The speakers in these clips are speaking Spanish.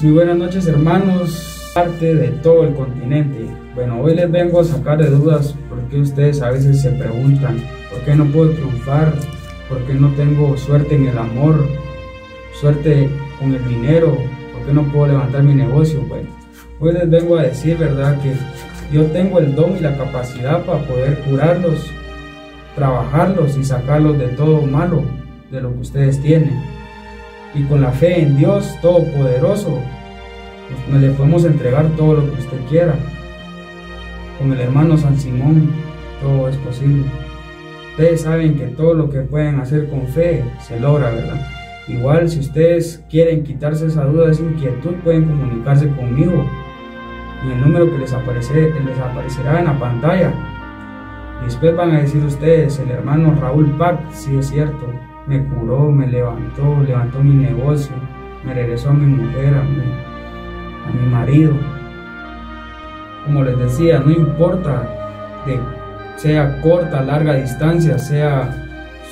Muy buenas noches hermanos, parte de todo el continente. Bueno, hoy les vengo a sacar de dudas porque ustedes a veces se preguntan, ¿por qué no puedo triunfar? ¿Por qué no tengo suerte en el amor? ¿Suerte con el dinero? ¿Por qué no puedo levantar mi negocio? Bueno, hoy les vengo a decir, ¿verdad? Que yo tengo el don y la capacidad para poder curarlos, trabajarlos y sacarlos de todo malo, de lo que ustedes tienen y con la fe en Dios Todopoderoso, pues le podemos entregar todo lo que usted quiera. Con el hermano San Simón todo es posible. Ustedes saben que todo lo que pueden hacer con fe se logra, ¿verdad? Igual si ustedes quieren quitarse esa duda, esa inquietud, pueden comunicarse conmigo en el número que les, aparece, les aparecerá en la pantalla. Después van a decir ustedes, el hermano Raúl Pac, si es cierto, me curó, me levantó, levantó mi negocio, me regresó a mi mujer, a mi, marido. Como les decía, no importa de sea corta, larga distancia, sea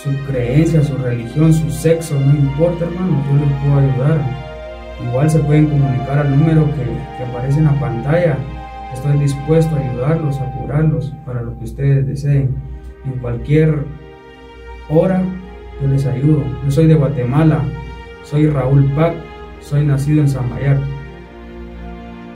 su creencia, su religión, su sexo, no importa hermano, yo les puedo ayudar. Igual se pueden comunicar al número que, que aparece en la pantalla. Estoy dispuesto a ayudarlos, a curarlos para lo que ustedes deseen. En cualquier hora yo les ayudo. Yo soy de Guatemala, soy Raúl Pac, soy nacido en Zamayac.